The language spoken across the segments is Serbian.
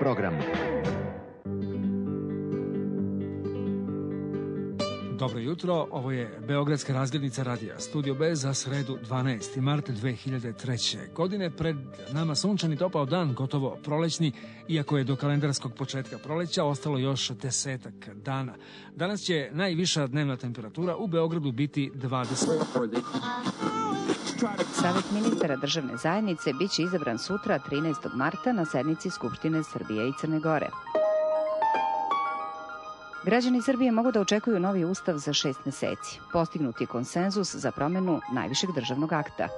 program. Dobro jutro, ovo je Beogradska razglednica radija Studio B za sredu 12. mart 2003. godine. Pred nama sunčani topao dan, gotovo prolećni, iako je do kalendarskog početka proleća ostalo još desetak dana. Danas će najviša dnevna temperatura u Beogradu biti 20. Savet ministara državne zajednice biće izabran sutra 13. marta na sednici Skupštine Srbije i Crne Gore. Građani Srbije mogu da očekuju novi ustav za šest meseci. Postignut je konsenzus za promenu najvišeg državnog akta.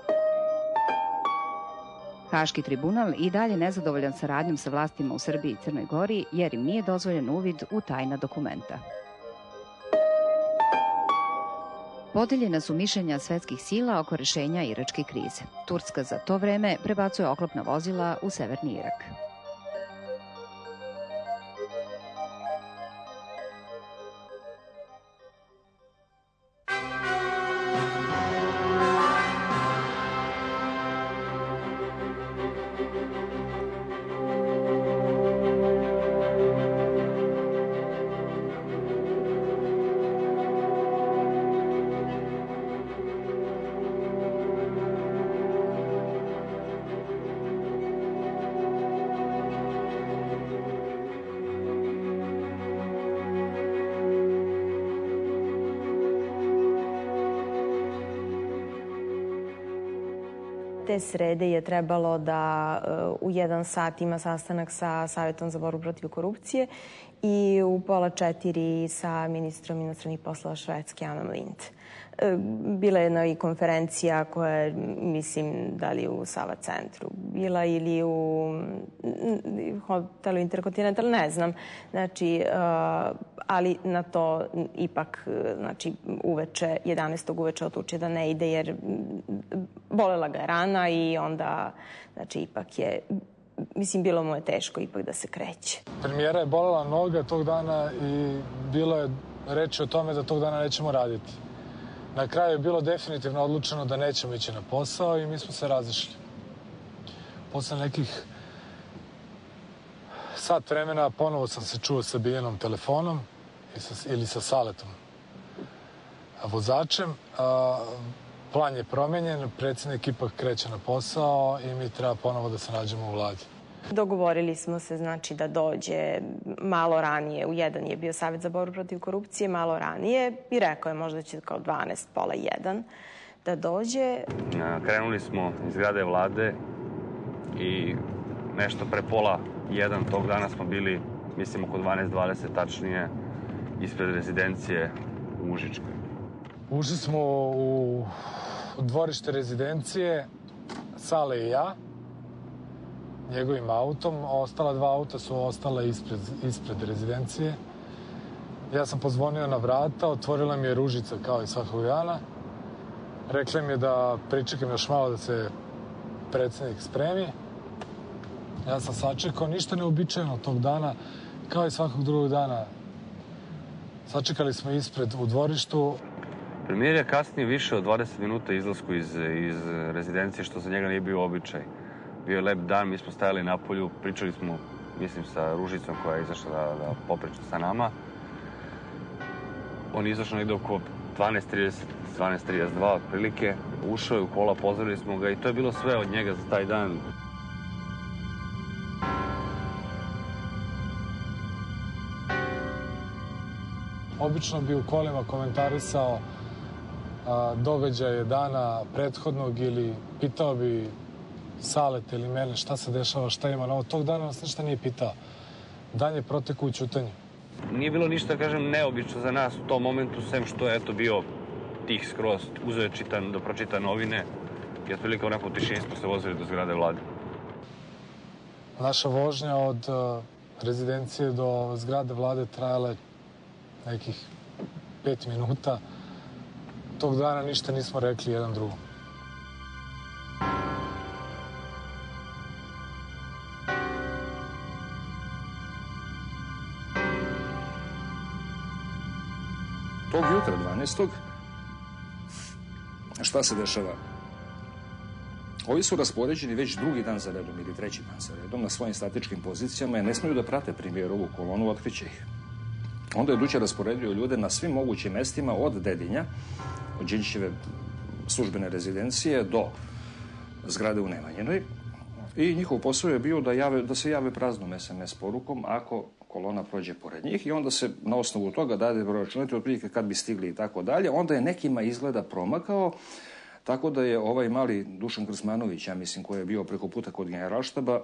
Haški tribunal i dalje nezadovoljan saradnjom sa vlastima u Srbiji i Crnoj Gori jer im nije dozvoljen uvid u tajna dokumenta. Podeljena su mišljenja svetskih sila oko rešenja iračke krize. Turska za to vreme prebacuje oklopna vozila u severni Irak. Te srede je trebalo da uh, u jedan sat ima sastanak sa Savjetom za borbu protiv korupcije i u pola četiri sa ministrom inostranih poslova Švedske Anom Lind. E, bila je jedna i konferencija koja je, mislim, da li u Sava centru bila ili u hotelu Intercontinental, ne znam. Znači, uh, ali na to ipak, znači, uveče, 11. uveče odlučio da ne ide jer bolela ga rana i onda, znači, ipak je mislim, bilo mu je teško ipak da se kreće. Premijera je bolela noga tog dana i bilo je reči o tome da tog dana nećemo raditi. Na kraju je bilo definitivno odlučeno da nećemo ići na posao i mi smo se razišli. Posle nekih sat vremena ponovo sam se čuo sa Biljanom telefonom ili sa Saletom vozačem. Plan je promenjen, predsednik ipak kreće na posao i mi treba ponovo da se nađemo u vladi. Dogovorili smo se znači da dođe malo ranije, u jedan je bio Savet za borbu protiv korupcije, malo ranije i rekao je možda će kao 12, pola 1 da dođe. Krenuli smo iz zgrade vlade i nešto pre pola jedan tog dana smo bili, mislim oko 12.20 tačnije, ispred rezidencije u Užičkoj. Ušli smo u dvorište rezidencije, Sale i ja. njegovim autom, ostala dva auta su ostala ispred, ispred rezidencije. Ja sam pozvonio na vrata, otvorila mi je ružica kao i svakog dana. Rekla mi je da pričekam još malo da se predsednik spremi. Ja sam sačekao, ništa neobičajeno tog dana, kao i svakog drugog dana. Sačekali smo ispred u dvorištu. Premijer je kasnije više od 20 minuta izlasku iz, iz rezidencije, što za njega nije bio običaj. Bio je lep dan, mi smo stajali na polju, pričali smo, mislim, sa Ružicom koja je izašla da, da popriča sa nama. On je izašao negde oko 12.30, 12.32 otprilike. Ušao je u kola, pozdravili smo ga i to je bilo sve od njega za taj dan. Obično bi u kolima komentarisao događaje dana prethodnog ili pitao bi Salet ili mene šta se dešava, šta ima novo. Tog dana nas ništa nije pitao. Dan je protekao u ćutanju. Nije bilo ništa, kažem, neobično za nas u tom momentu, sem što je eto bio tih skroz, uzeo je čitan, da pročita novine i otprilike onako u tišini smo se vozili do zgrade vlade. Naša vožnja od uh, rezidencije do zgrade vlade trajala je nekih pet minuta. Tog dana ništa nismo rekli jedan drugom. Tog jutra 12. šta se dešava? Ovi su raspoređeni već drugi dan za redom ili treći dan za redom na svojim statičkim pozicijama i ne smeju da prate premijerovu kolonu, otkriće ih. Onda je Duće rasporedio ljude na svim mogućim mestima od Dedinja, od Đinćeve službene rezidencije do zgrade u Nemanjinoj. I njihov posao je bio da, jave, da se jave praznom SMS porukom ako kolona prođe pored njih i onda se na osnovu toga dade proračunati otprilike kad bi stigli i tako dalje. Onda je nekima izgleda promakao, tako da je ovaj mali Dušan Krsmanović, ja mislim, koji je bio preko puta kod generalštaba,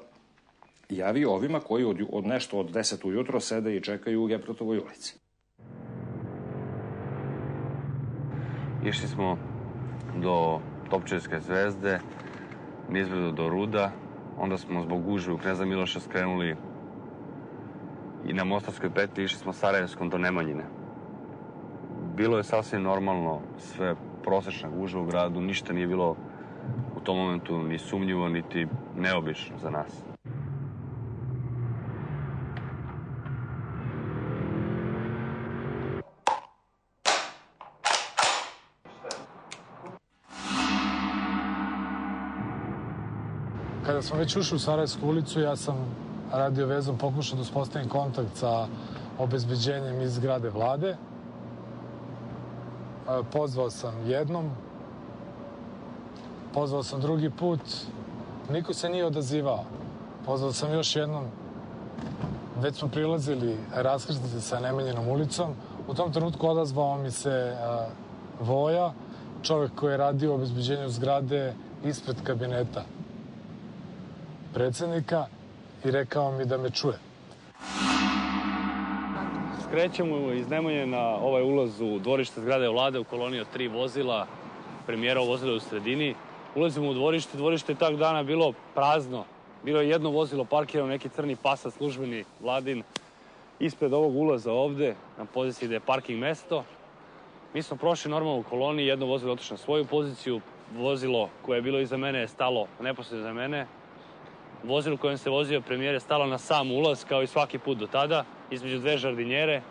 javio ovima koji od, od nešto od 10 ujutro sede i čekaju u Gepratovoj ulici. Išli smo do Topčevske zvezde, nizvedo do Ruda, onda smo zbog gužve u Kneza Miloša skrenuli i na Mostarskoj petlji išli smo Sarajevskom do Nemanjine. Bilo je sasvim normalno, sve prosečna gužva u gradu, ništa nije bilo u tom momentu ni sumnjivo, niti neobično za nas. Smo već ušli u Sarajevsku ulicu, ja sam radio vezom pokušao da uspostavim kontakt sa obezbeđenjem iz zgrade vlade. E, pozvao sam jednom, pozvao sam drugi put, niko se nije odazivao. Pozvao sam još jednom, već smo prilazili raskrsnice sa Nemanjenom ulicom. U tom trenutku odazvao mi se a, Voja, čovek koji je radio u obezbeđenju zgrade ispred kabineta predsednika i rekao mi da me čuje. Skrećemo iz Nemanje na ovaj ulaz u dvorište zgrade vlade u koloniji od tri vozila, premijera vozila u sredini. Ulazimo u dvorište, dvorište je tak dana bilo prazno. Bilo je jedno vozilo parkirano, neki crni pasat službeni vladin, ispred ovog ulaza ovde, na poziciji gde je parking mesto. Mi smo prošli normalno u koloniji, jedno vozilo otišlo na svoju poziciju, vozilo koje je bilo iza mene je stalo neposredno za mene, Vozilo kojem se vozio premijer je stalo na sam ulaz, kao i svaki put do tada, između dve žardinjere.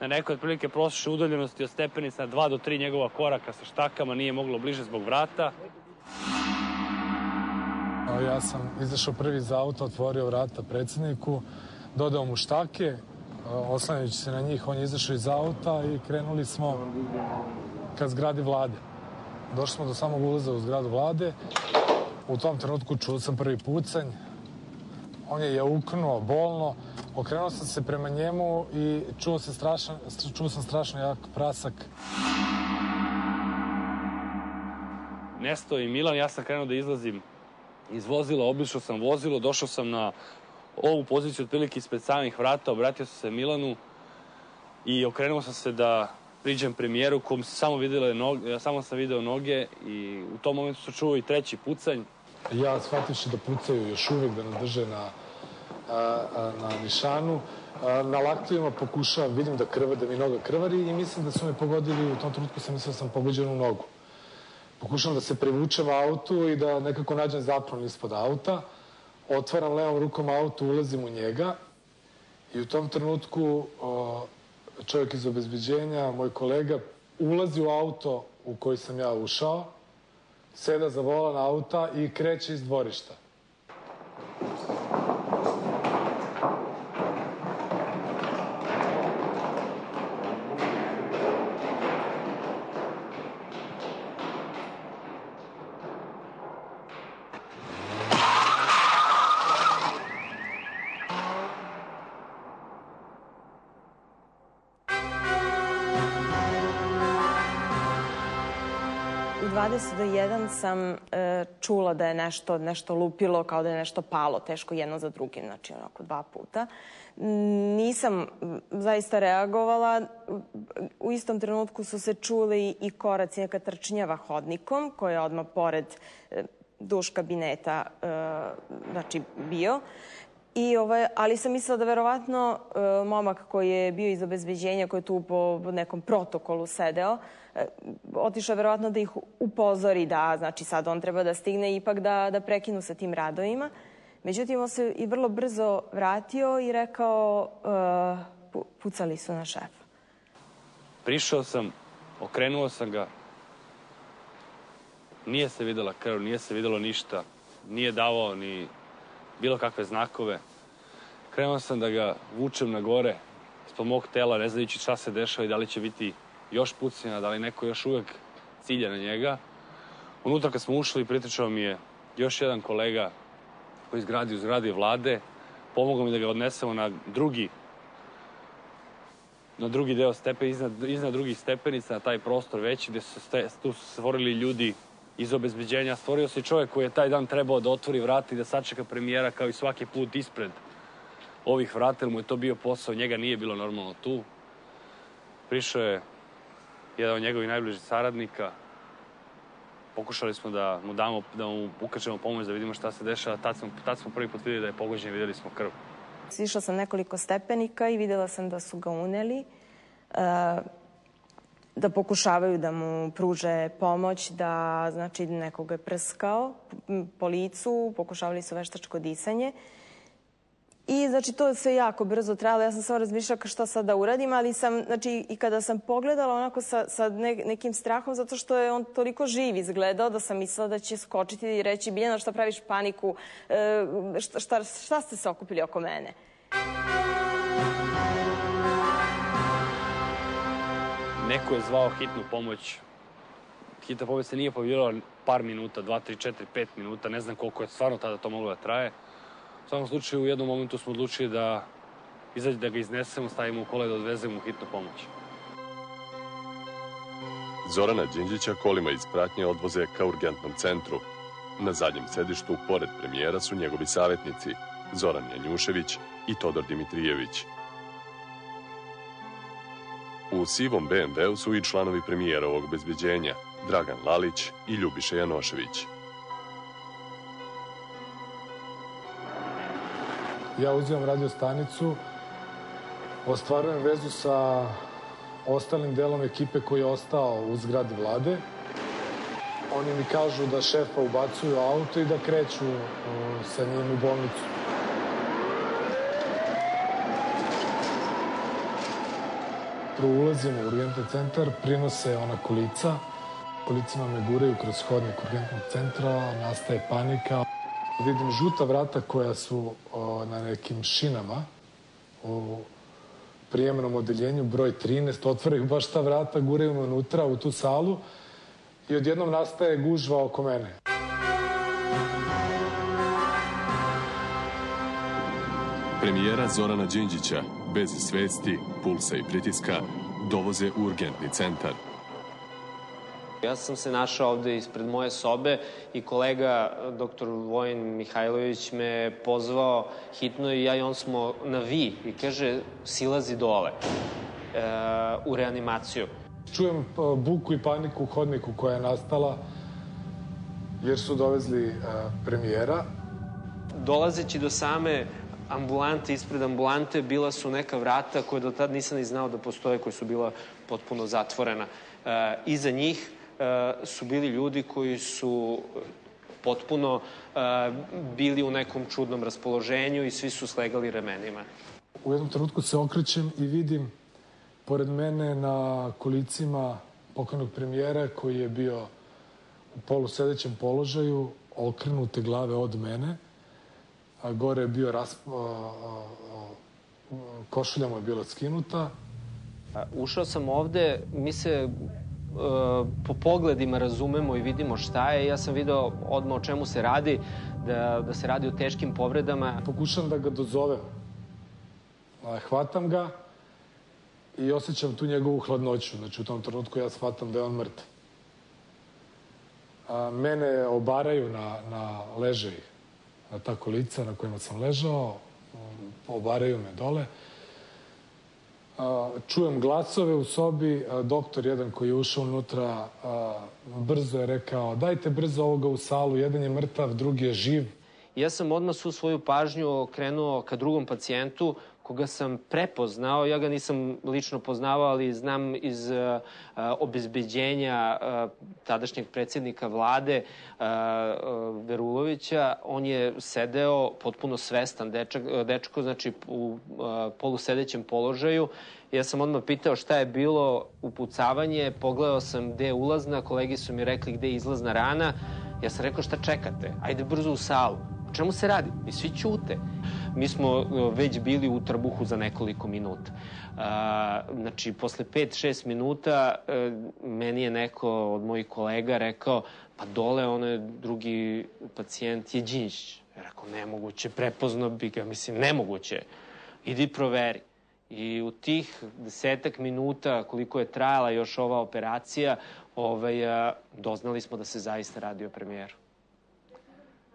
Na nekoj otprilike prosječne udaljenosti od stepenica 2 do 3 njegova koraka sa štakama nije moglo bliže zbog vrata. Ja sam izašao prvi za auto, otvorio vrata predsedniku, dodao mu štake, oslanjajući se na njih, on je izašao iz auta i krenuli smo ka zgradi vlade. Došli smo do samog ulaza u zgradu vlade. U tom trenutku čuo sam prvi pucanj. On je jauknuo bolno. Okrenuo sam se prema njemu i čuo, se strašan, čuo sam strašno jak prasak. Nesto i Milan, ja sam krenuo da izlazim iz vozila, obišao sam vozilo, došao sam na ovu poziciju otprilike ispred samih vrata, obratio sam se Milanu i okrenuo sam se da priđem premijeru kom sam samo, videle noge, ja samo sam video noge i u tom momentu se čuo i treći pucanj ja shvativši da pucaju još uvek, da nas drže na, na nišanu, na laktovima pokušavam, vidim da krva, da mi noga krvari i mislim da su me pogodili, u tom trenutku sam mislio da sam pogođen u nogu. Pokušavam da se privučem autu i da nekako nađem zaplon ispod auta. Otvaram levom rukom auto, ulazim u njega i u tom trenutku čovjek iz obezbeđenja, moj kolega, ulazi u auto u koji sam ja ušao, seda za volan auta i kreće iz dvorišta. 20 do 1 sam e, čula da je nešto, nešto lupilo, kao da je nešto palo teško jedno za drugim, znači onako dva puta. Nisam zaista reagovala. U istom trenutku su se čuli i koraci neka trčnjava hodnikom, koja je odmah pored e, duš kabineta e, znači, bio. I ovaj, ali sam mislila da verovatno e, momak koji je bio iz obezbeđenja, koji je tu po nekom protokolu sedeo, otišao verovatno da ih upozori da, znači sad on treba da stigne ipak da, da prekinu sa tim radovima. Međutim, on se i vrlo brzo vratio i rekao e, pucali su na šefa. Prišao sam, okrenuo sam ga, nije se videla krv, nije se videlo ništa, nije davao ni bilo kakve znakove. Krenuo sam da ga vučem na gore ispod mog tela, ne znajući šta se dešava i da li će biti još pucina, da li neko još uvek cilja na njega. Unutra kad smo ušli, pritičao mi je još jedan kolega koji izgradi u zgradi vlade. Pomogao mi da ga odnesemo na drugi na drugi deo stepe, iznad, iznad drugih stepenica, na taj prostor veći, gde su ste, tu su stvorili ljudi iz obezbeđenja. Stvorio se čovjek koji je taj dan trebao da otvori vrata i da sačeka premijera kao i svaki put ispred ovih vrata, mu je to bio posao, njega nije bilo normalno tu. Prišao je jedan od njegovih najbližih saradnika, pokušali smo da mu damo, da mu ukačemo pomoć, da vidimo šta se dešava. Tad smo, tad smo prvi put videli da je pogođen, videli smo krv. Sišla sam nekoliko stepenika i videla sam da su ga uneli. Uh, da pokušavaju da mu pruže pomoć, da znači nekoga je prskao po licu, pokušavali su veštačko disanje. I znači to je sve jako brzo trajalo. Ja sam samo razmišljala šta sad da uradim, ali sam, znači i kada sam pogledala onako sa, sa ne, nekim strahom, zato što je on toliko živ izgledao da sam mislila da će skočiti i reći Biljana šta praviš paniku, e, šta, šta, šta ste se okupili oko mene? Neko je zvao hitnu pomoć. Hitna pomoć se nije pojavila par minuta, 2, 3, 4, 5 minuta, ne znam koliko je stvarno tada to moglo da traje. Svakom slučaju, u jednom momentu smo odlučili da izađe da ga iznesemo, stavimo u kola i da odvezemo u hitnu pomoć. Zorana Đinđića kolima iz pratnje odvoze ka urgentnom centru. Na zadnjem sedištu, pored premijera, su njegovi savjetnici Zoran Janjušević i Todor Dimitrijević. U sivom BMW-u su i članovi premijerovog bezbeđenja, Dragan Lalić i Ljubiša Janošević. Ja uzimam radio stanicu, ostvarujem vezu sa ostalim delom ekipe koji je ostao u zgradi vlade. Oni mi kažu da šefa ubacuju auto i da kreću sa njim u bolnicu. ulazimo u urgentni centar, prinose ona kolica. Kolicima me guraju kroz hodnik urgentnog centra, nastaje panika. Vidim žuta vrata koja su o, na nekim šinama u prijemnom odeljenju, broj 13, otvaraju baš ta vrata, guraju me unutra u tu salu i odjednom nastaje gužva oko mene. Premijera Zorana Đinđića, bez svesti, pulsa i pritiska, dovoze u urgentni centar. Ja sam se našao ovde ispred moje sobe i kolega dr. Vojin Mihajlović me pozvao hitno i ja i on smo na vi i kaže silazi dole e, u reanimaciju. Čujem buku i paniku u hodniku koja je nastala jer su dovezli premijera. Dolazeći do same ambulante, ispred ambulante, bila su neka vrata koje do tad nisam ni znao da postoje, koje su bila potpuno zatvorena. E, iza njih e, su bili ljudi koji su potpuno e, bili u nekom čudnom raspoloženju i svi su slegali remenima. U jednom trenutku se okrećem i vidim pored mene na kolicima pokojnog premijera koji je bio u polusedećem položaju, okrenute glave od mene, a gore je bio rasp... košulja mu je bila skinuta. Ušao sam ovde, mi se po pogledima razumemo i vidimo šta je. Ja sam video odmah o čemu se radi, da, da se radi o teškim povredama. Pokušam da ga dozovem. Hvatam ga i osjećam tu njegovu hladnoću. Znači u tom trenutku ja shvatam da je on mrtav. A, mene obaraju na, na ležaj, na ta kolica na kojima sam ležao, obaraju me dole. Čujem glasove u sobi, doktor jedan koji je ušao unutra brzo je rekao dajte brzo ovoga u salu, jedan je mrtav, drugi je živ. Ja sam odmah svu svoju pažnju krenuo ka drugom pacijentu koga sam prepoznao, ja ga nisam lično poznavao, ali znam iz uh, obezbeđenja uh, tadašnjeg predsednika vlade Verulovića, on je sedeo potpuno svestan dečak, dečko, znači u polusedećem položaju. Ja sam odmah pitao šta je bilo upucavanje, pogledao sam gde je ulazna, kolegi su mi rekli gde je izlazna rana. Ja sam rekao šta čekate, ajde brzo u salu. O čemu se radi? I svi ćute. Mi smo e, već bili u trbuhu za nekoliko minuta. Znači, posle 5-6 minuta e, meni je neko od mojih kolega rekao pa dole onaj drugi pacijent je Đinjić. Rekao, nemoguće, prepozno bi ga, mislim, nemoguće. Idi proveri. I u tih desetak minuta koliko je trajala još ova operacija, ovaj, doznali smo da se zaista radi o premijeru.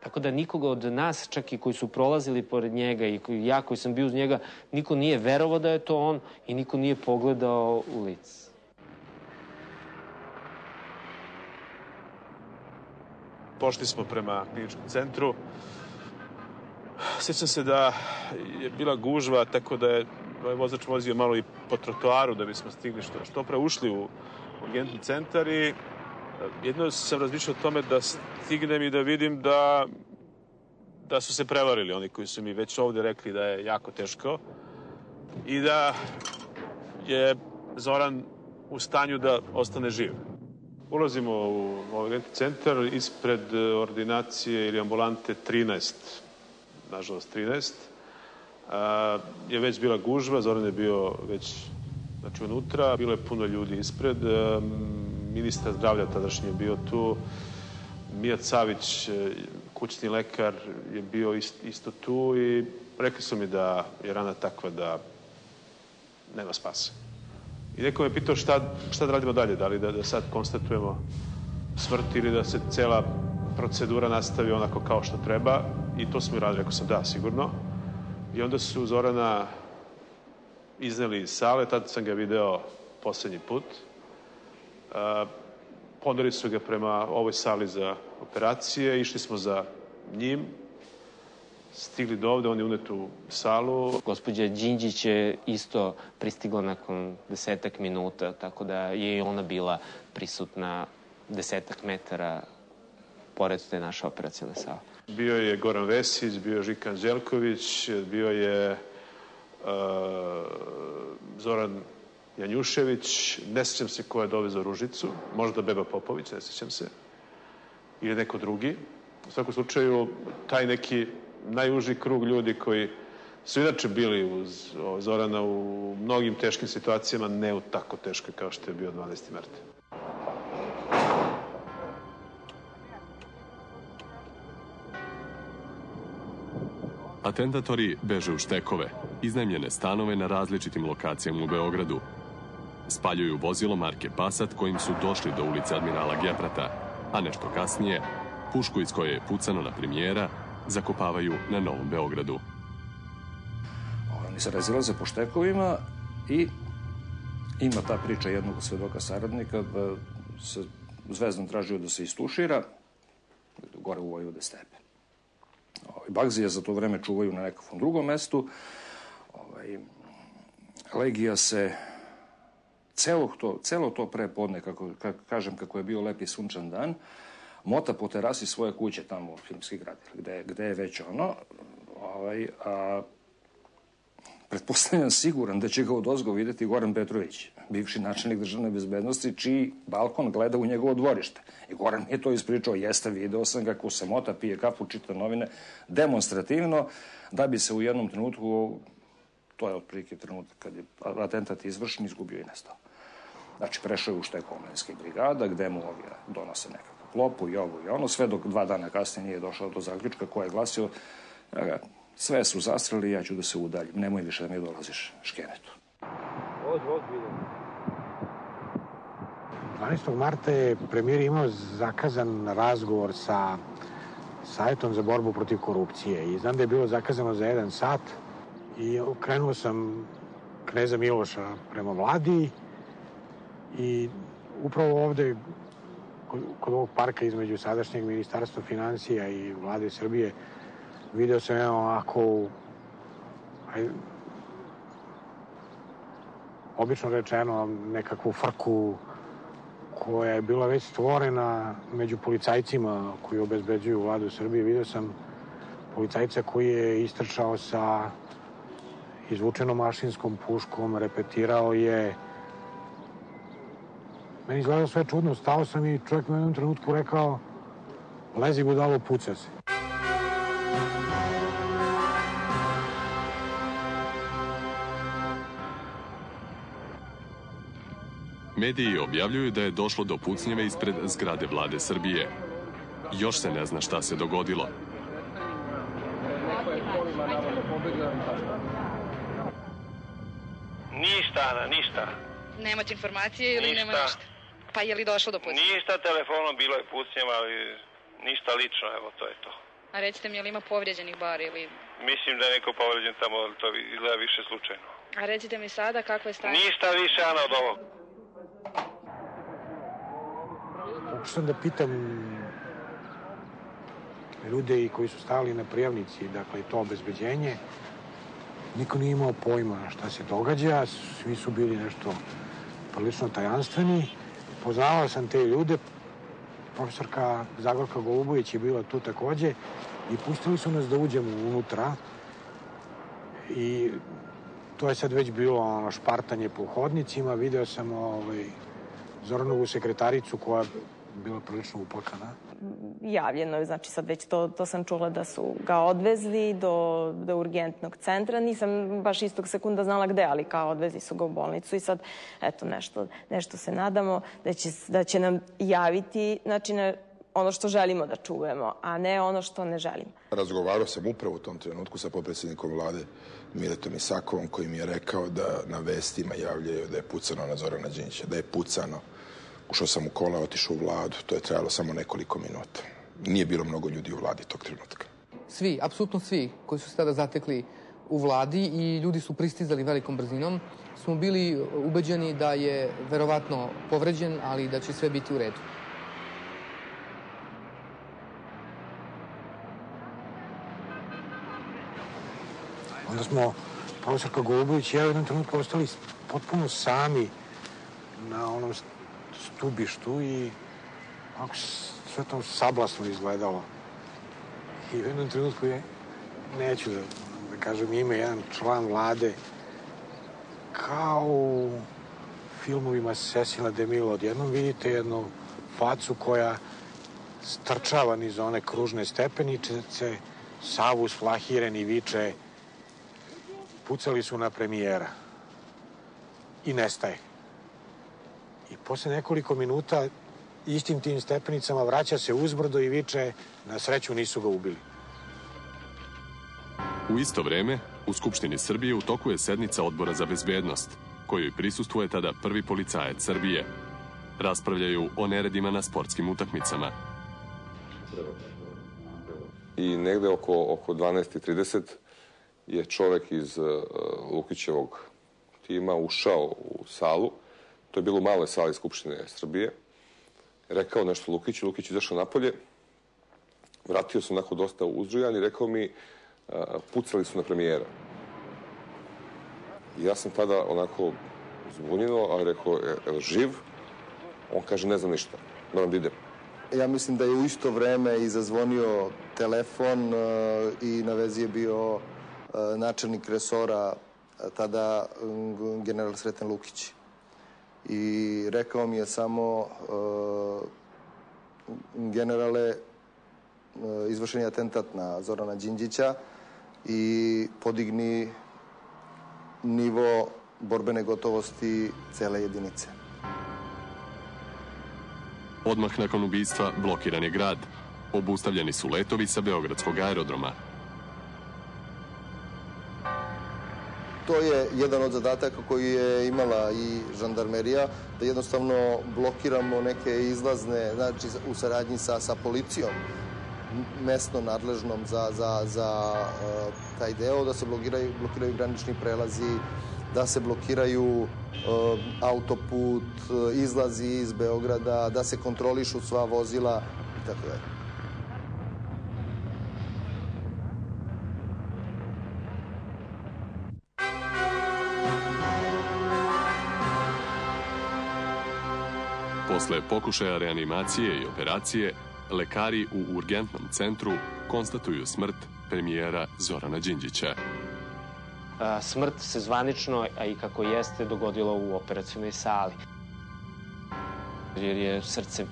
Tako da nikoga od nas, čak i koji su prolazili pored njega i koji, ja koji sam bio uz njega, niko nije verovao da je to on i niko nije pogledao u lice. Pošli smo prema kliničkom centru. Sjećam se da je bila gužva, tako da je ovaj vozač vozio malo i po trotoaru da bismo stigli što, što pre ušli u urgentni centar i jedno sam razmišljao o tome da stignem i da vidim da da su se prevarili oni koji su mi već ovde rekli da je jako teško i da je Zoran u stanju da ostane živ. Ulazimo u ovaj centar ispred ordinacije ili ambulante 13, nažalost 13. A, je već bila gužva, Zoran je bio već znači, unutra, bilo je puno ljudi ispred. Ministar zdravlja tadašnji je bio tu. Mijat Savić, e, kućni lekar, je bio isto tu i rekli su mi da je rana takva da nema spasa. I neko me pitao šta, šta da radimo dalje, da li da, da sad konstatujemo smrt ili da se cela procedura nastavi onako kao što treba i to smo i radili, rekao sam da, sigurno. I onda su Zorana izneli iz sale, tad sam ga video poslednji put. Ponori su ga prema ovoj sali za operacije, išli smo za njim, stigli do ovde, on je unet u salu. Gospodja Đinđić je isto pristigla nakon desetak minuta, tako da je i ona bila prisutna desetak metara pored te naše operacijone sale. Bio je Goran Vesić, bio je Žikan Đelković, bio je uh, Zoran Janjušević, ne sećam se ko je dovezao Ružicu, možda Beba Popović, ne sećam se, ili neko drugi. U svakom slučaju, taj neki najuži krug ljudi koji su inače bili uz Zorana u mnogim teškim situacijama, ne u tako teškoj kao što je bio 12. marta. Atentatori beže u štekove, iznajmljene stanove na različitim lokacijama u Beogradu, Spaljuju vozilo marke Passat kojim su došli do ulice Admirala Geprata, a nešto kasnije, pušku iz koje je pucano na premijera, zakopavaju na Novom Beogradu. Oni se razilaze po štekovima i ima ta priča jednog svedoka saradnika da se Zvezdan tražio da se istušira, gore u Vojvode stepe. Ovaj, Bagzija za to vreme čuvaju na nekakvom drugom mestu. Ovaj, Legija se celo to, celo to prepodne, kako, kako kažem, kako je bio lepi sunčan dan, mota po terasi svoje kuće tamo u Filmski grad, gde, gde je već ono, ovaj, a, pretpostavljam siguran da će ga od ozgo videti Goran Petrović, bivši načelnik državne bezbednosti, čiji balkon gleda u njegovo dvorište. I Goran je to ispričao, jeste, video sam kako se mota, pije kafu, čita novine, demonstrativno, da bi se u jednom trenutku, to je otprilike trenutak kad je atentat izvršen, izgubio i nestao. Znači, prešao je u štek omenskih brigada, gde mu ovi donose nekakvu klopu i ovo i ono, sve dok dva dana kasnije nije došao do zaključka koja je glasio, sve su zastrali, ja ću da se udaljim, nemoj više da mi dolaziš škenetu. Od, od, 12. marta je premijer imao zakazan razgovor sa Savjetom za borbu protiv korupcije i znam da je bilo zakazano za jedan sat i krenuo sam kneza Miloša prema vladi i upravo ovde kod, kod ovog parka između sadašnjeg ministarstva financija i vlade Srbije video sam evo ovako aj, obično rečeno nekakvu frku koja je bila već stvorena među policajcima koji obezbeđuju vladu Srbije. Video sam policajca koji je istrčao sa izvučenom mašinskom puškom, repetirao je. Meni izgledalo sve čudno, stao sam i čovjek u jednom trenutku rekao lezi budalo, puca se. Mediji objavljuju da je došlo do pucnjeve ispred zgrade vlade Srbije. Još se ne zna šta se dogodilo. Ništa, Ana, ništa. Nemate informacije ili ništa. nema ništa? Pa je li došlo do pucnjeva? Ništa telefonom, bilo je pucnjeva, ali ništa lično, evo, to je to. A recite mi, je li ima povrijeđenih bar ili... Mislim da je neko povređen tamo, ali to izgleda više slučajno. A recite mi sada kakvo je stanje? Ništa više, Ana, od ovog. Pokušam da pitam ljude koji su stali na prijavnici, dakle to obezbeđenje, niko nije imao pojma šta se događa, svi su bili nešto prilično tajanstveni. Poznavao sam te ljude, profesorka Zagorka Golubović je bila tu takođe i pustili su nas da uđemo unutra. I to je sad već bilo špartanje po hodnicima, video sam ovaj, Zoranovu sekretaricu koja bila prilično uplakana. Javljeno je, znači sad već to, to sam čula da su ga odvezli do, do urgentnog centra. Nisam baš istog sekunda znala gde, ali kao odvezli su ga u bolnicu i sad, eto, nešto, nešto se nadamo da će, da će nam javiti, znači, na ono što želimo da čujemo, a ne ono što ne želimo. Razgovarao sam upravo u tom trenutku sa potpredsjednikom vlade Miletom Isakovom koji mi je rekao da na vestima javljaju da je pucano na Zorana Đinjića, da je pucano Ušao sam u kola, otišao u vladu, to je trajalo samo nekoliko minuta. Nije bilo mnogo ljudi u vladi tog trenutka. Svi, apsolutno svi koji su se tada zatekli u vladi i ljudi su pristizali velikom brzinom, smo bili ubeđeni da je verovatno povređen, ali da će sve biti u redu. Onda smo, profesorka Golubović i ja u jednom trenutku ostali potpuno sami na onom stubištu i ako sve to sablasno izgledalo. I u jednom trenutku je, neću da, da kažem ime, jedan član vlade kao u filmovima Cecila DeMille odjednom vidite jednu facu koja strčava niz one kružne stepenice, savu sflahiren i viče pucali su na premijera i nestaje. I posle nekoliko minuta istim tim stepenicama vraća se uzbrdo i viče na sreću nisu ga ubili. U isto vreme, u Skupštini Srbije u toku je sednica Odbora za bezbednost, kojoj prisustuje tada prvi policajac Srbije. Raspravljaju o neredima na sportskim utakmicama. I negde oko, oko 12.30 je čovek iz uh, Lukićevog tima ušao u salu to je bilo u maloj sali Skupštine Srbije, rekao nešto Lukiću, Lukić izašao napolje, vratio se onako dosta uzrujan i rekao mi pucali su na premijera. Ja sam tada onako zbunjeno, ali rekao, je, je živ? On kaže, ne znam ništa, moram da idem. Ja mislim da je u isto vreme i zazvonio telefon i na vezi je bio načelnik resora tada general Sreten Lukić. I rekao mi je samo generale izvršen je atentat na Zorana Đinđića i podigni nivo borbene gotovosti cele jedinice. Odmah nakon ubistva blokiran je grad. Obustavljeni su letovi sa Beogradskog aerodroma. To je jedan od zadataka koji je imala i žandarmerija, da jednostavno blokiramo neke izlazne, znači u saradnji sa, sa policijom, mesno nadležnom za, za, za uh, taj deo, da se blokiraju, blokiraju granični prelazi, da se blokiraju uh, autoput, uh, izlazi iz Beograda, da se kontrolišu sva vozila i tako dalje. Posle pokušaja reanimacije i operacije, lekari u urgentnom centru konstatuju smrt premijera Zorana Đinđića. Smrt se zvanično, a i kako jeste, dogodila u operacijnoj sali. Jer je srce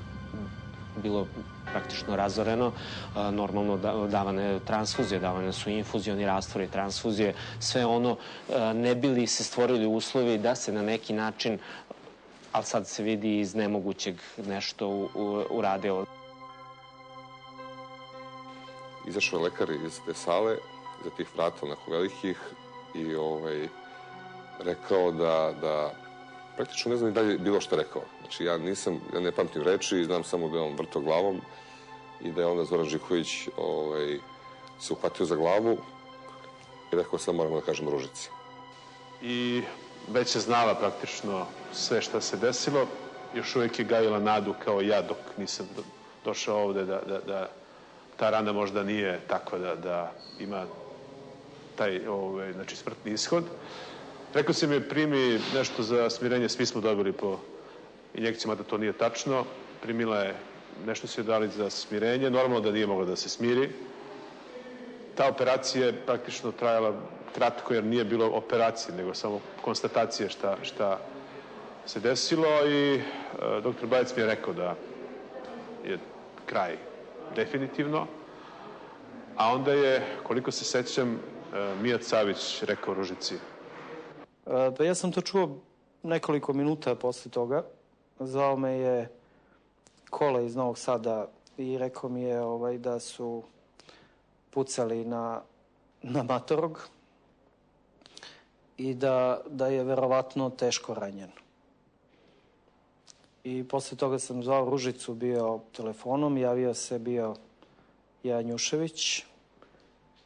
bilo praktično razoreno, normalno da, davane transfuzije, davane su infuzioni rastvori, transfuzije, sve ono ne bili se stvorili uslovi da se na neki način, ali sad se vidi iz nemogućeg nešto uradilo. Izašao je lekar iz te sale, za tih vrata onako velikih, i ovaj, rekao da, da praktično ne znam ni dalje bilo što rekao. Znači ja nisam, ja ne pamtim reči, znam samo da je on vrto glavom i da je onda Zoran Žiković ovaj, se uhvatio za glavu i rekao sam moramo da kažem ružici. I već je znala praktično sve šta se desilo. Još uvijek je gajila nadu kao ja dok nisam došao ovde da, da, da ta rana možda nije takva da, da ima taj ovaj, znači, smrtni ishod. Rekao se mi primi nešto za smirenje, svi smo dobili po injekcijama da to nije tačno. Primila je nešto su je dali za smirenje, normalno da nije mogla da se smiri. Ta operacija je praktično trajala kratko jer nije bilo operacije, nego samo konstatacije šta, šta se desilo i e, doktor Bajec mi je rekao da je kraj definitivno, a onda je, koliko se sećam, E, Mijat Savić rekao Ružici? Pa ja sam to čuo nekoliko minuta posle toga. Zvao me je kola iz Novog Sada i rekao mi je ovaj, da su pucali na, na Matorog i da, da je verovatno teško ranjen. I posle toga sam zvao Ružicu, bio telefonom, javio se bio Janjušević,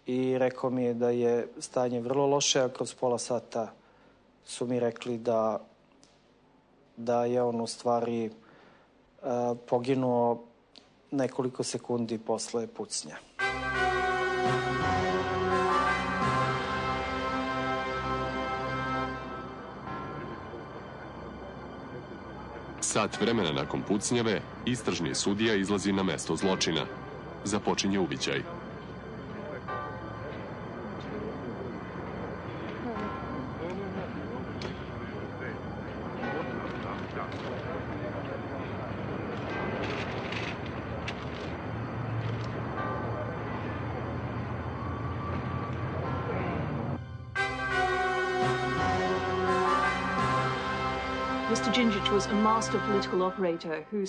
i rekao mi je da je stanje vrlo loše, a kroz pola sata su mi rekli da, da je on u stvari uh, poginuo nekoliko sekundi posle pucnja. Sat vremena nakon pucnjave, istražni sudija izlazi na mesto zločina. Započinje uviđaj.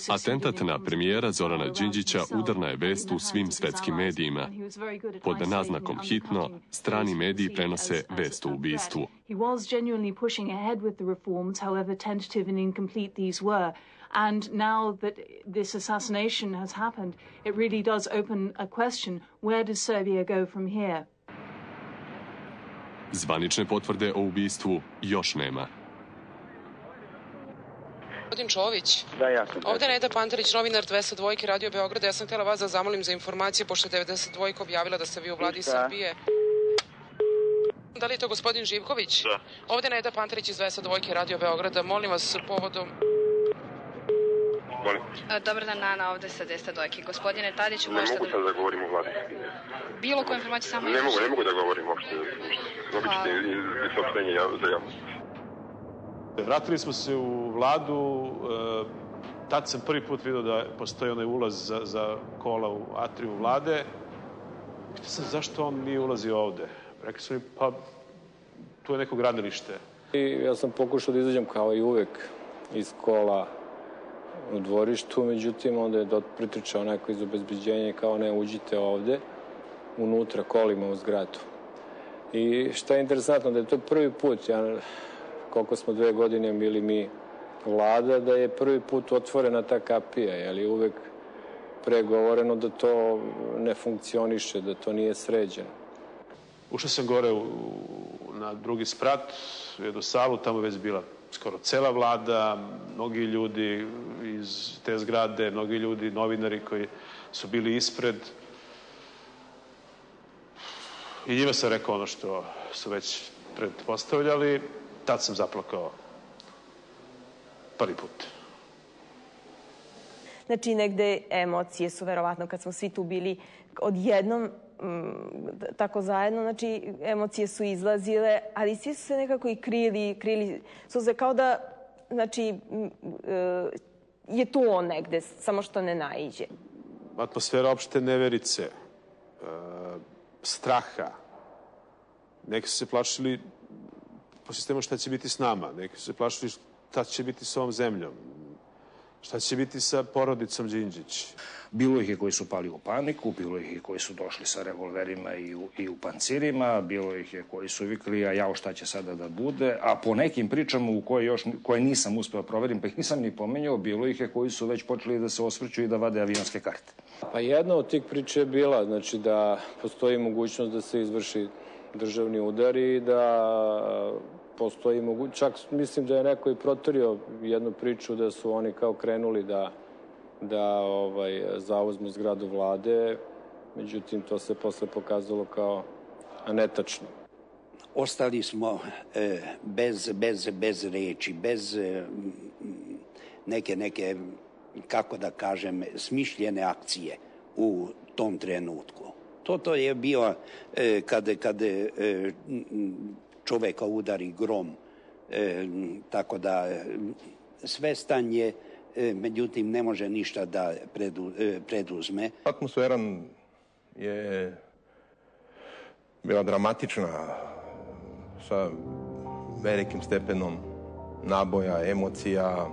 Atentat na premijera Zorana Đinđića udarna je vest u svim svetskim medijima. Pod naznakom hitno, strani mediji prenose vest o ubistvu. He was genuinely pushing ahead with the reforms, however tentative and incomplete these were. And now that this assassination has happened, it really does open a question, where does Serbia go from here? Zvanične potvrde o ubistvu još nema. Gospodin Čović? Da, ja sam. Ovde je Neda Pantarić, novinar 202 Radio Beograda. Ja sam htjela vas da zamolim za informacije, pošto je 92 objavila da ste vi u vladi Šta? Srbije. Da li je to gospodin Živković? Da. Ovde je Neda Pantarić iz 202 Radio Beograda. Molim vas povodom... Molim. E, Dobar dan, Nana, ovde sa Desta Dojke. Gospodine Tadiću, Ne možete mogu sad da govorim u vladi. bilo koju informaciju samo Ne mogu, ne mogu da govorim uopšte. Dobit ćete i- saopštenje za javnost. Vratili smo se u vladu, e, tad sam prvi put vidio da postoji onaj ulaz za, za kola u atriju vlade. Pitao sam zašto on nije ulazio ovde. Rekli su mi, pa tu je neko gradilište. I ja sam pokušao da izađem kao i uvek iz kola u dvorištu, međutim onda je dot pritrčao neko iz obezbeđenja kao ne uđite ovde, unutra kolima u zgradu. I šta je interesantno, da je to prvi put, ja, koliko smo dve godine bili mi vlada, da je prvi put otvorena ta kapija, je uvek pregovoreno da to ne funkcioniše, da to nije sređeno. Ušao sam gore u, na drugi sprat, u jednu salu, tamo već bila skoro cela vlada, mnogi ljudi iz te zgrade, mnogi ljudi, novinari koji su bili ispred. I njima sam rekao ono što su već predpostavljali. Tad sam zaplakao prvi put. Znači, negde emocije su verovatno kad smo svi tu bili odjednom mm, tako zajedno, znači emocije su izlazile, ali svi su se nekako i krili, krili su se kao da, znači, mm, e, je tu on negde, samo što ne naiđe. Atmosfera opšte neverice, e, straha. Neki su se plašili po sistemu šta će biti s nama, neki su se plašili šta će biti s ovom zemljom, šta će biti sa porodicom Đinđić. Bilo ih je koji su pali u paniku, bilo ih je koji su došli sa revolverima i u, i u pancirima, bilo ih je koji su vikli, a jao šta će sada da bude, a po nekim pričama u koje, još, koje nisam uspeo proverim, pa ih nisam ni pomenjao, bilo ih je koji su već počeli da se osvrću i da vade avionske karte. Pa jedna od tih priča je bila, znači da postoji mogućnost da se izvrši državni udar i da postoji mogućnost, čak mislim da je neko i protorio jednu priču da su oni kao krenuli da, da ovaj, zauzmu zgradu vlade, međutim to se posle pokazalo kao netačno. ostali smo e, bez, bez, bez reči, bez e, neke, neke, kako da kažem, smišljene akcije u tom trenutku. To, to je bio e, kad, kad e, čoveka udari grom, e, tako da e, svestan je, e, međutim ne može ništa da predu, e, preduzme. Atmosfera je bila dramatična sa velikim stepenom naboja, emocija,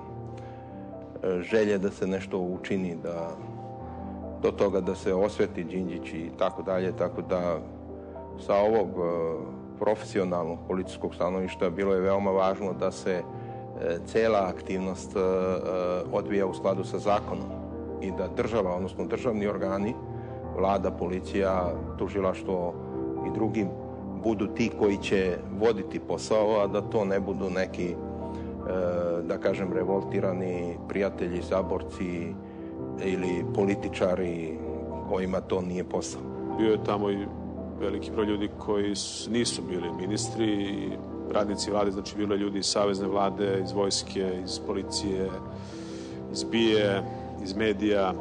želje da se nešto učini, da do toga da se osveti Đinđić i tako dalje, tako da sa ovog profesionalnog policijskog stanovišta bilo je veoma važno da se e, cela aktivnost e, odvija u skladu sa zakonom i da država, odnosno državni organi, vlada, policija, tužilaštvo i drugi budu ti koji će voditi posao, a da to ne budu neki, da kažem, revoltirani prijatelji, saborci ili političari kojima to nije posao. Bio je tamo i veliki broj ljudi koji nisu bili ministri i radnici vlade, znači bilo je ljudi iz savezne vlade, iz vojske, iz policije, iz BIE, iz medija.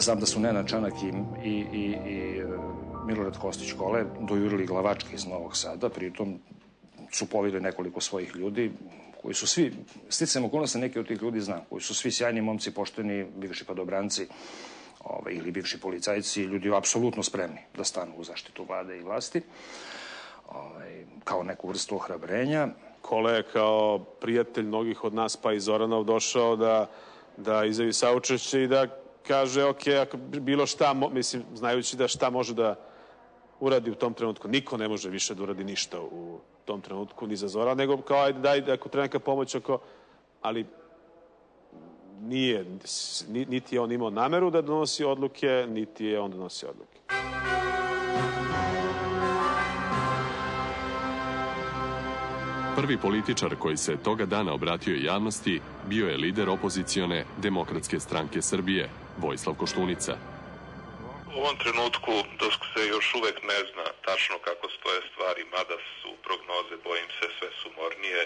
Znam da su Nenad Čanak i, i, i, i Milorad Kostić Kole dojurili glavačke iz Novog Sada, pritom su povili nekoliko svojih ljudi koji su svi, sticam okolnosti neke od tih ljudi znam, koji su svi sjajni momci, pošteni, bivši padobranci, ovaj, ili bivši policajci, ljudi apsolutno spremni da stanu u zaštitu vlade i vlasti, ovaj, kao neku vrstu ohrabrenja. Kole je kao prijatelj mnogih od nas, pa i Zoranov, došao da, da izjavi saučešće i da kaže, ok, ako bilo šta, mislim, znajući da šta može da uradi u tom trenutku. Niko ne može više da uradi ništa u tom trenutku, ni za Zora, nego kao, ajde, daj, ako treba neka pomoć, ako, ali nije, niti je on imao nameru da donosi odluke, niti je on donosi odluke. Prvi političar koji se toga dana obratio javnosti bio je lider opozicione Demokratske stranke Srbije, Vojislav Koštunica. U ovom trenutku, dok se još uvek ne zna tačno kako stoje stvari, mada su prognoze, bojim se, sve sumornije,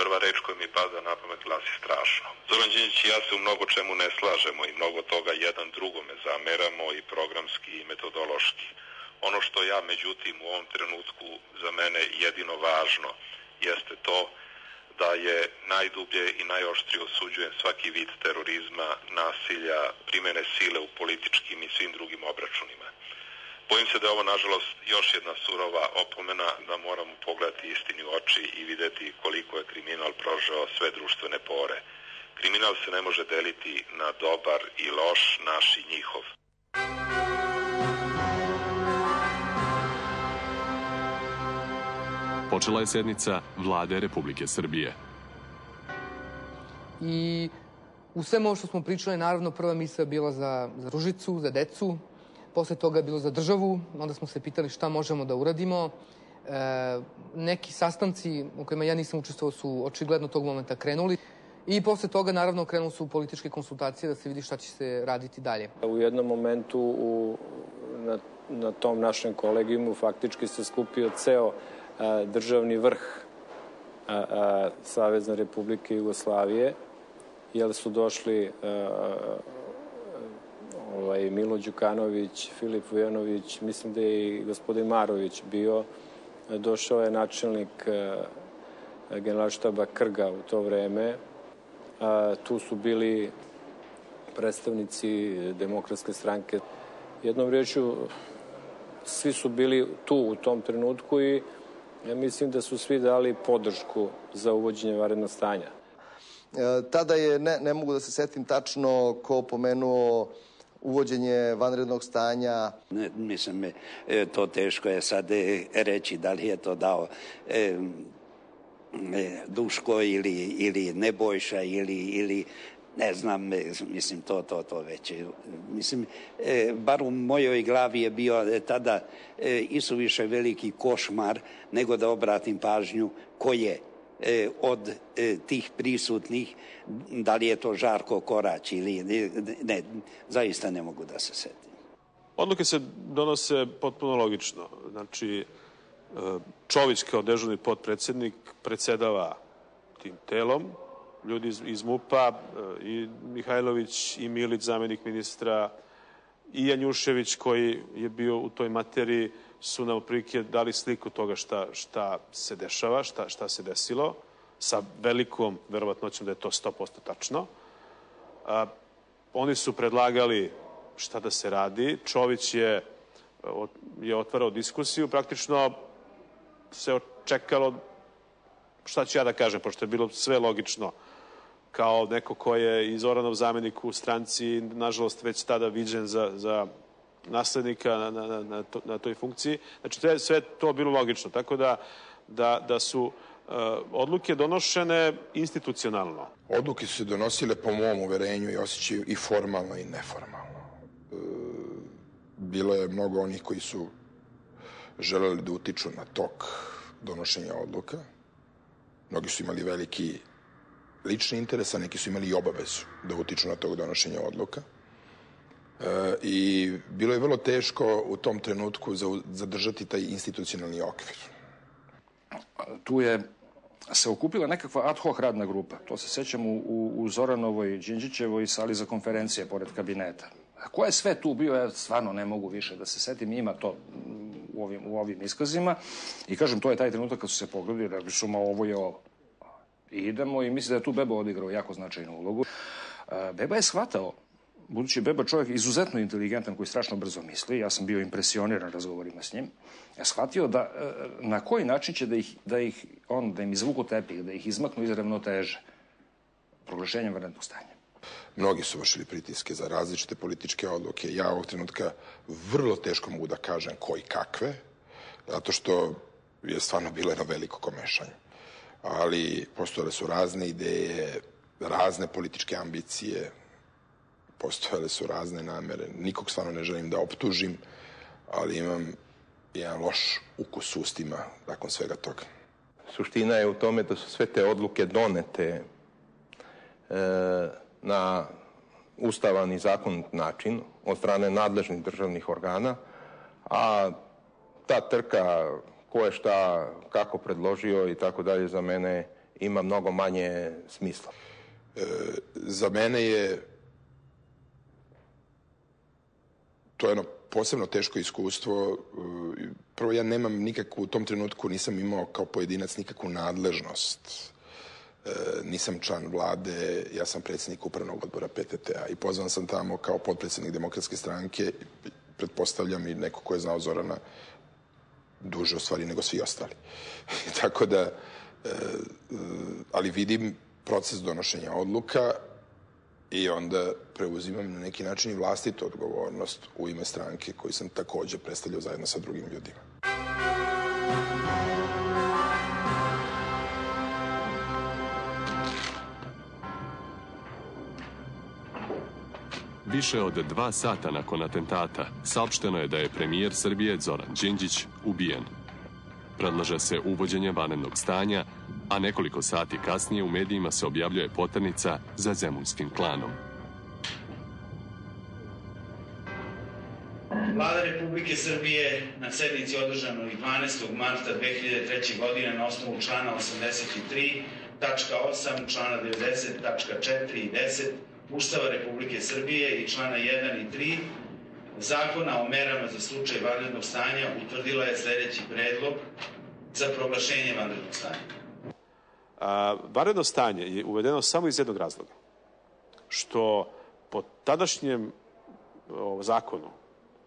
prva reč koja mi pada na pamet glasi strašno. Zoran Đinđić i ja se u mnogo čemu ne slažemo i mnogo toga jedan drugome zameramo i programski i metodološki. Ono što ja, međutim, u ovom trenutku za mene jedino važno jeste to da je najdublje i najoštrije osuđujem svaki vid terorizma, nasilja, primene sile u političkim i svim drugim obračunima. Bojim se da je ovo, nažalost, još jedna surova opomena da moramo pogledati istini u oči i videti koliko je kriminal prožao sve društvene pore. Kriminal se ne može deliti na dobar i loš, naš i njihov. Počela je sednica Vlade Republike Srbije. I u svemu ovo što smo pričali, naravno, prva misla je bila za, za Ružicu, za decu, posle toga je bilo za državu, onda smo se pitali šta možemo da uradimo. E, neki sastanci u kojima ja nisam učestvovao su očigledno tog momenta krenuli. I posle toga, naravno, krenuli su političke konsultacije da se vidi šta će se raditi dalje. U jednom momentu u, na, na tom našem kolegijumu faktički se skupio ceo a, državni vrh a, a, Savezne Republike Jugoslavije, jer su došli a, ovaj, Milo Đukanović, Filip Vujanović, mislim da je i gospodin Marović bio, došao je načelnik generalštaba Krga u to vreme. Tu su bili predstavnici demokratske stranke. Jednom riječu, svi su bili tu u tom trenutku i ja mislim da su svi dali podršku za uvođenje varednog stanja. E, tada je, ne, ne mogu da se setim tačno ko pomenuo uvođenje vanrednog stanja? Mislim, e, to teško je sad e, reći da li je to dao e, Duško ili, ili Nebojša ili, ili ne znam, mislim, to, to, to već. Mislim, e, bar u mojoj glavi je bio tada e, isuviše veliki košmar nego da obratim pažnju ko je e, od e, tih prisutnih, da li je to Žarko Korać ili ne, ne, zaista ne mogu da se setim. Odluke se donose potpuno logično. Znači, e, Čović kao dežurni potpredsednik predsedava tim telom, ljudi iz, iz MUPA, e, i Mihajlović i Milić, zamenik ministra, i Janjušević koji je bio u toj materiji, su nam prilike dali sliku toga šta, šta se dešava, šta, šta se desilo, sa velikom verovatnoćom da je to 100% tačno. A, oni su predlagali šta da se radi. Čović je, je otvarao diskusiju. Praktično se očekalo šta ću ja da kažem, pošto je bilo sve logično kao neko ko je i Zoranov zamenik u stranci, nažalost već tada viđen za, za naslednika na, na, na, to, na toj funkciji. Znači, sve, sve to bilo logično. Tako da, da, da su uh, odluke donošene institucionalno. Odluke su se donosile po mom uverenju i osjećaju i formalno i neformalno. E, bilo je mnogo onih koji su želeli da utiču na tok donošenja odluka. Mnogi su imali veliki lični interes, a neki su imali i obavezu da utiču na tog donošenja odluka. E, I bilo je vrlo teško u tom trenutku zadržati taj institucionalni okvir. Tu je se okupila nekakva ad hoc radna grupa. To se sećam u, u, u Zoranovoj, Đinđićevoj sali za konferencije pored kabineta. A ko je sve tu bio, ja stvarno ne mogu više da se setim, ima to u ovim, u ovim iskazima. I kažem, to je taj trenutak kad su se pogledali, rekli su, ma ovo je ovo. I idemo i mislim da je tu Beba odigrao jako značajnu ulogu. Beba je shvatao budući Beba čovjek izuzetno inteligentan koji strašno brzo misli, ja sam bio impresioniran razgovorima s njim, ja shvatio da e, na koji način će da ih, da ih on, da im izvuku tepih, da ih izmaknu iz ravnoteže proglašenjem vanrednog stanja. Mnogi su vršili pritiske za različite političke odluke. Ja ovog trenutka vrlo teško mogu da kažem koji kakve, zato što je stvarno bilo jedno veliko komešanje. Ali postojale su razne ideje, razne političke ambicije, postojale su razne namere. Nikog stvarno ne želim da optužim, ali imam jedan loš ukus ustima nakon svega toga. suština je u tome da su sve te odluke donete e, na ustavan i zakonit način od strane nadležnih državnih organa, a ta trka ko je šta, kako predložio i tako dalje za mene ima mnogo manje smisla. E, za mene je to je jedno posebno teško iskustvo. E, prvo, ja nemam nikakvu, u tom trenutku nisam imao kao pojedinac nikakvu nadležnost. E, nisam član vlade, ja sam predsjednik upravnog odbora PTT-a i pozvan sam tamo kao potpredsjednik demokratske stranke, pretpostavljam i neko ko je znao Zorana duže u stvari nego svi ostali. Tako da, e, ali vidim proces donošenja odluka i onda preuzimam na neki način i vlastitu odgovornost u ime stranke koju sam takođe predstavljao zajedno sa drugim ljudima. Više od dva sata nakon atentata saopšteno je da je premijer Srbije Zoran Đinđić ubijen. Predlaže se uvođenje vanrednog stanja, a nekoliko sati kasnije u medijima se objavljuje poternica za zemunskim klanom. Vlada Republike Srbije na sednici održanoj 12. marta 2003. godine na osnovu člana 83, tačka 8, člana 90, tačka 4 i 10 Ustava Republike Srbije i člana 1 i 3 Zakona o merama za slučaj vanrednog stanja utvrdila je sledeći predlog za proglašenje vanrednog stanja. A, vanredno stanje je uvedeno samo iz jednog razloga. Što po tadašnjem o, zakonu,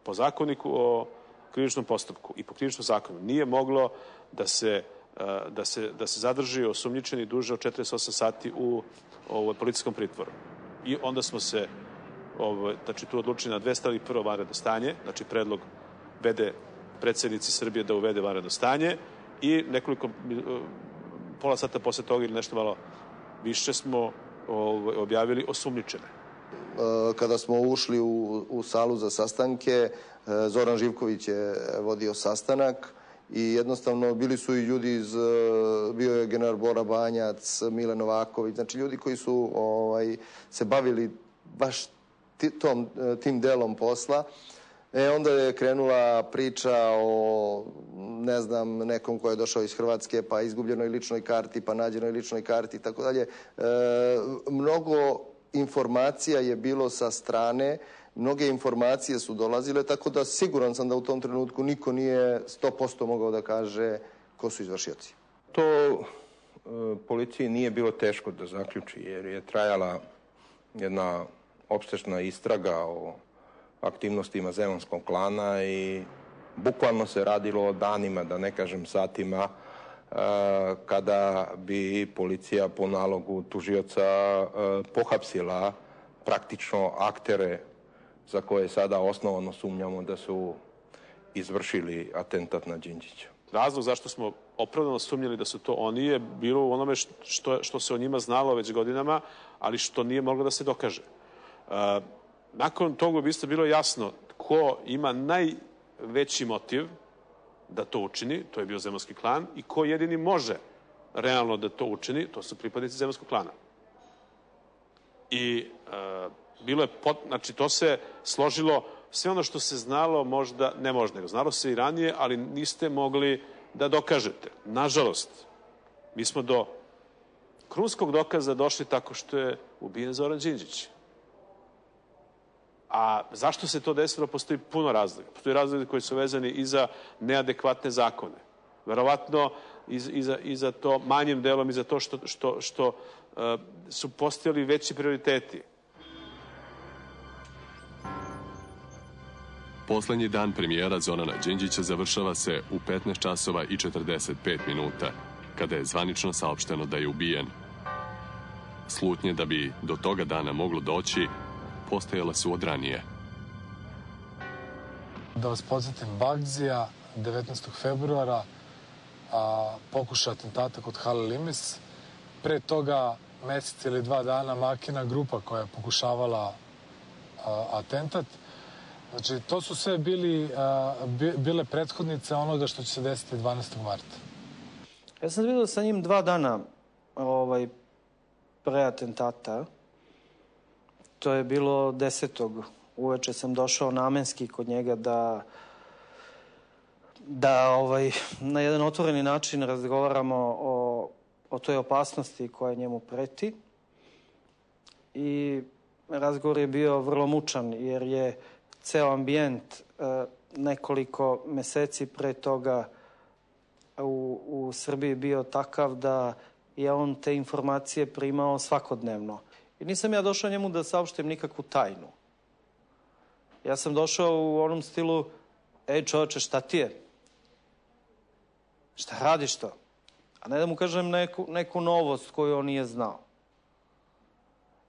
po zakoniku o krivičnom postupku i po krivičnom zakonu nije moglo da se, da se, da se zadrži osumnjičeni duže od 48 sati u ovo, policijskom pritvoru i onda smo se ovo, znači, tu odlučili na dve stvari. Prvo vanredno stanje, znači predlog vede predsednici Srbije da uvede vanredno stanje i nekoliko, pola sata posle toga ili nešto malo više smo ovo, objavili osumničene. E, kada smo ušli u, u salu za sastanke, e, Zoran Živković je vodio sastanak i jednostavno bili su i ljudi iz, e, bio je general Bora Banjac, Mile Novaković, znači ljudi koji su ovaj, se bavili baš tom, e, tim delom posla. E, onda je krenula priča o, ne znam, nekom ko je došao iz Hrvatske, pa izgubljenoj ličnoj karti, pa nađenoj ličnoj karti i tako dalje. E, mnogo informacija je bilo sa strane mnoge informacije su dolazile, tako da siguran sam da u tom trenutku niko nije 100% mogao da kaže ko su izvršioci. To e, policiji nije bilo teško da zaključi, jer je trajala jedna opštešna istraga o aktivnostima zemonskog klana i bukvalno se radilo o danima, da ne kažem satima, e, kada bi policija po nalogu tužioca e, pohapsila praktično aktere za koje sada osnovano sumnjamo da su izvršili atentat na Đinđića. Razlog zašto smo opravdano sumnjali da su to oni je bilo u onome što, što se o njima znalo već godinama, ali što nije moglo da se dokaže. Nakon toga bi isto bilo jasno ko ima najveći motiv da to učini, to je bio zemonski klan, i ko jedini može realno da to učini, to su pripadnici zemonskog klana. I e, bilo je, pot, znači to se složilo, sve ono što se znalo možda, ne možda, nego znalo se i ranije, ali niste mogli da dokažete. Nažalost, mi smo do krunskog dokaza došli tako što je ubijen Zoran Đinđić. A zašto se to desilo? Postoji puno razloga. Postoji razloga koji su vezani i za neadekvatne zakone. Verovatno i, i, za, i za to manjim delom i za to što, što, što uh, su postojali veći prioriteti. Poslednji dan premijera Zonana Đinđića završava se u 15 časova i 45 minuta, kada je zvanično saopšteno da je ubijen. Slutnje da bi do toga dana moglo doći, postojala su od ranije. Da vas podsjetim, Bagzija 19. februara a, pokuša atentata kod Hale Limes. Pre toga mesec ili dva dana Makina grupa koja je pokušavala a, atentat – Znači, to su sve bili, a, bile prethodnice onoga što će se desiti 12. marta. Ja sam vidio sa njim dva dana ovaj, pre atentata. To je bilo desetog. Uveče sam došao namenski kod njega da da ovaj, na jedan otvoreni način razgovaramo o, o toj opasnosti koja njemu preti. I razgovor je bio vrlo mučan jer je ceo ambijent e, nekoliko meseci pre toga u, u Srbiji bio takav da je on te informacije primao svakodnevno. I nisam ja došao njemu da saopštim nikakvu tajnu. Ja sam došao u onom stilu, ej čoveče, šta ti je? Šta radiš to? A ne da mu kažem neku, neku novost koju on nije znao.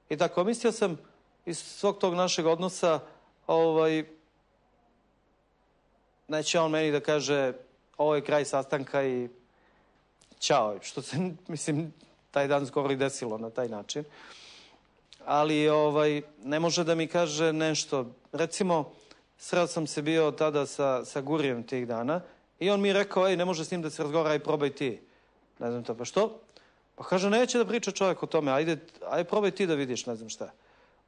I tako, mislio sam iz svog tog našeg odnosa, ovaj, neće on meni da kaže ovo je kraj sastanka i ćao, što se, mislim, taj dan skoro i desilo na taj način. Ali, ovaj, ne može da mi kaže nešto. Recimo, sreo sam se bio tada sa, sa Gurijem tih dana i on mi je rekao, ej, ne može s njim da se razgovara, aj probaj ti. Ne znam to, pa što? Pa kaže, neće da priča čovjek o tome, ajde, ajde probaj ti da vidiš, ne znam šta.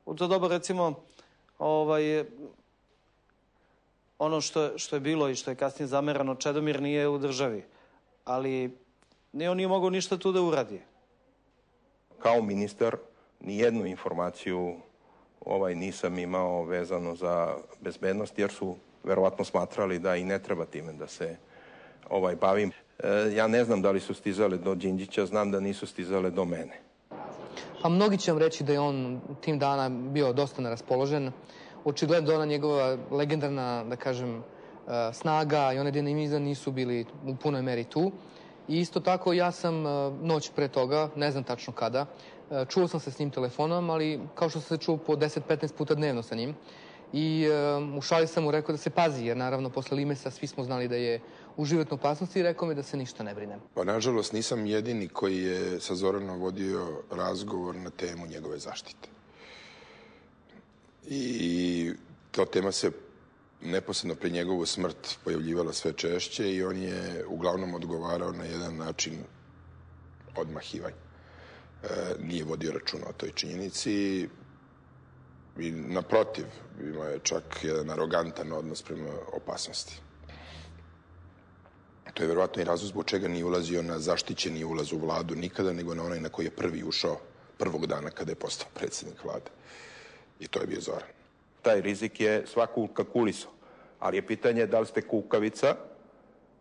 U to doba, recimo, ovaj, ono što, što je bilo i što je kasnije zamerano, Čedomir nije u državi, ali ne, on nije mogao ništa tu da uradi. Kao ministar, ni jednu informaciju ovaj nisam imao vezano za bezbednost, jer su verovatno smatrali da i ne treba time da se ovaj bavim. E, ja ne znam da li su stizale do Đinđića, znam da nisu stizale do mene. Pa mnogi će vam reći da je on tim dana bio dosta neraspoložen. Očigledno da ona njegova legendarna, da kažem, e, snaga i one dinamizam nisu bili u punoj meri tu. I isto tako ja sam e, noć pre toga, ne znam tačno kada, čuo sam se s njim telefonom, ali kao što sam se čuo po 10-15 puta dnevno sa njim. I u šali sam mu rekao da se pazi, jer naravno posle Limesa svi smo znali da je u životnoj opasnosti i rekao mi da se ništa ne brinem. Pa nažalost nisam jedini koji je sa Zoranom vodio razgovor na temu njegove zaštite. I ta tema se neposredno pre njegovu smrt pojavljivala sve češće i on je uglavnom odgovarao na jedan način odmahivanja. E, nije vodio računa o toj činjenici i naprotiv, imao je čak jedan arogantan odnos prema opasnosti. To je verovatno i razlog zbog čega nije ulazio na zaštićeni ulaz u vladu nikada, nego na onaj na koji je prvi ušao prvog dana kada je postao predsednik vlade. I to je bio Zoran. Taj rizik je svaku kakuliso, ali je pitanje da li ste kukavica,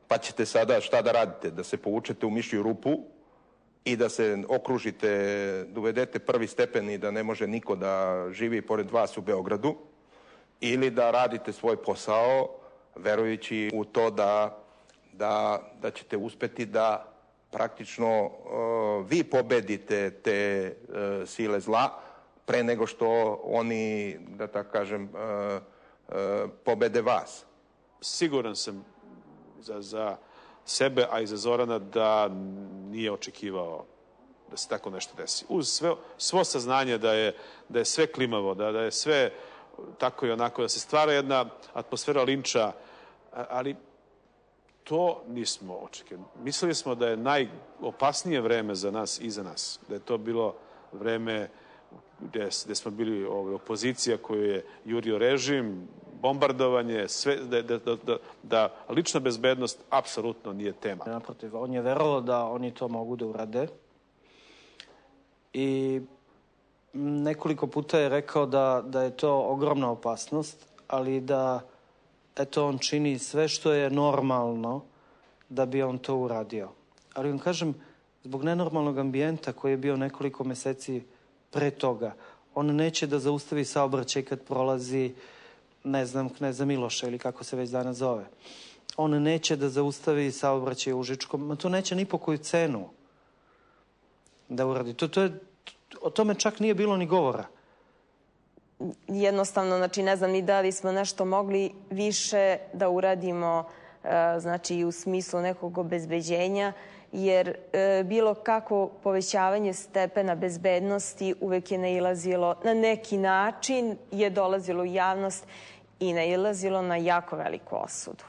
pa ćete sada šta da radite? Da se povučete u mišju rupu i da se okružite, uvedete prvi stepen i da ne može niko da živi pored vas u Beogradu, ili da radite svoj posao verujući u to da da, da ćete uspeti da praktično uh, vi pobedite te uh, sile zla pre nego što oni, da tako kažem, uh, pobede vas. Siguran sam za, za sebe, a i za Zorana, da nije očekivao da se tako nešto desi. Uz sve, svo saznanje da je, da je sve klimavo, da, da je sve tako i onako, da se stvara jedna atmosfera linča, ali to nismo očekivali. Mislili smo da je najopasnije vreme za nas i za nas. Da je to bilo vreme gde, gde smo bili ovaj, opozicija koju je jurio režim, bombardovanje, sve, da, da, da, da, da lična bezbednost apsolutno nije tema. Naprotiv, on je verovao da oni to mogu da urade i nekoliko puta je rekao da, da je to ogromna opasnost, ali da eto, on čini sve što je normalno da bi on to uradio. Ali vam kažem, zbog nenormalnog ambijenta koji je bio nekoliko meseci pre toga, on neće da zaustavi saobraćaj kad prolazi, ne znam, Kneza Miloša ili kako se već danas zove. On neće da zaustavi saobraćaj u Užičkom, to neće ni po koju cenu da uradi. To, to je, o tome čak nije bilo ni govora jednostavno, znači ne znam ni da li smo nešto mogli više da uradimo e, znači u smislu nekog obezbeđenja, jer e, bilo kako povećavanje stepena bezbednosti uvek je nailazilo na neki način, je dolazilo u javnost i nailazilo na jako veliku osudu.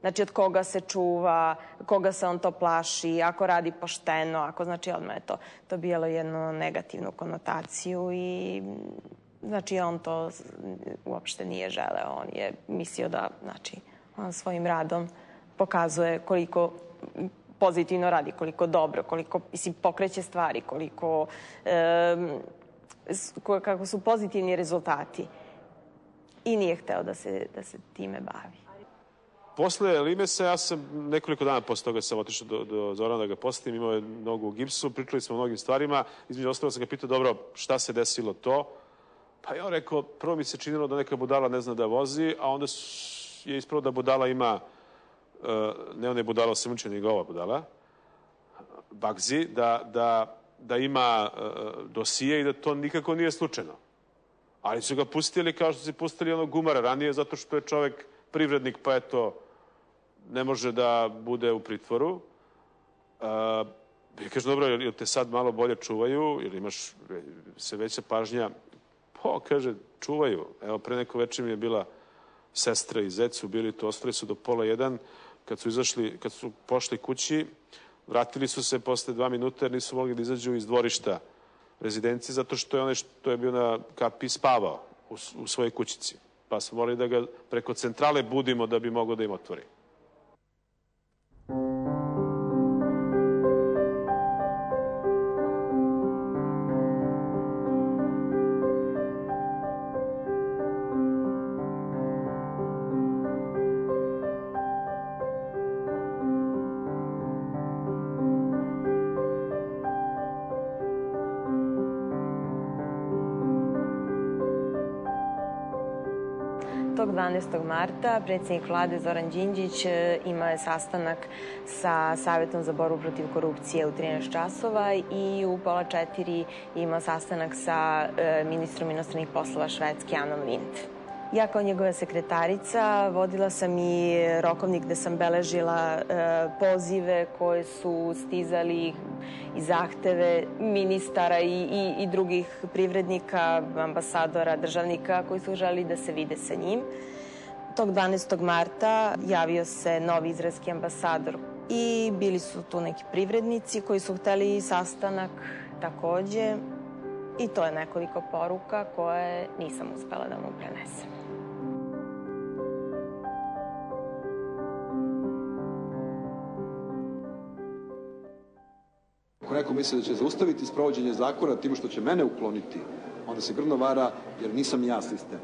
Znači od koga se čuva, koga se on to plaši, ako radi pošteno, ako znači odmah je to dobijalo jednu negativnu konotaciju i znači on to uopšte nije želeo. On je mislio da znači, on svojim radom pokazuje koliko pozitivno radi, koliko dobro, koliko mislim, pokreće stvari, koliko e, kako su pozitivni rezultati. I nije hteo da se, da se time bavi. Posle Limesa ja sam nekoliko dana posle toga sam otišao do, do Zorana da ga posetim, imao je nogu u gipsu, pričali smo o mnogim stvarima, između ostalo sam ga pitao, dobro, šta se desilo to? Pa ja rekao, prvo mi se činilo da neka budala ne zna da vozi, a onda je ispravo da budala ima, e, ne ona je budala osrmčena, nego ova budala, Bagzi, da, da, da ima e, dosije i da to nikako nije slučajno. Ali su ga pustili kao što su pustili onog gumara ranije, zato što je čovek privrednik, pa eto, ne može da bude u pritvoru. Uh, I kaže, dobro, jel te sad malo bolje čuvaju, ili imaš se veća pažnja? Pa, kaže, čuvaju. Evo, pre neko večer mi je bila sestra i zec su bili tu, ostali su do pola jedan. Kad su izašli, kad su pošli kući, vratili su se posle dva minuta jer nisu mogli da izađu iz dvorišta rezidencije zato što je onaj što je bio na kapi spavao u, u svojoj kućici. Pa smo morali da ga preko centrale budimo da bi mogao da im otvori. 12. marta predsjednik vlade Zoran Đinđić e, ima je sastanak sa Savjetom za borbu protiv korupcije u 13 časova i u pola četiri ima sastanak sa e, ministrom inostranih poslova Švedske Anom Lind. Ja kao njegova sekretarica vodila sam i rokovnik gde sam beležila e, pozive koje su stizali i zahteve ministara i, i, i drugih privrednika, ambasadora, državnika koji su želi da se vide sa njim. Tog 12. marta javio se novi izraelski ambasador i bili su tu neki privrednici koji su hteli sastanak takođe i to je nekoliko poruka koje nisam uspela da mu prenesem. Ako neko misli da će zaustaviti sprovođenje zakona tim što će mene ukloniti, onda se grdno vara jer nisam ja sistem.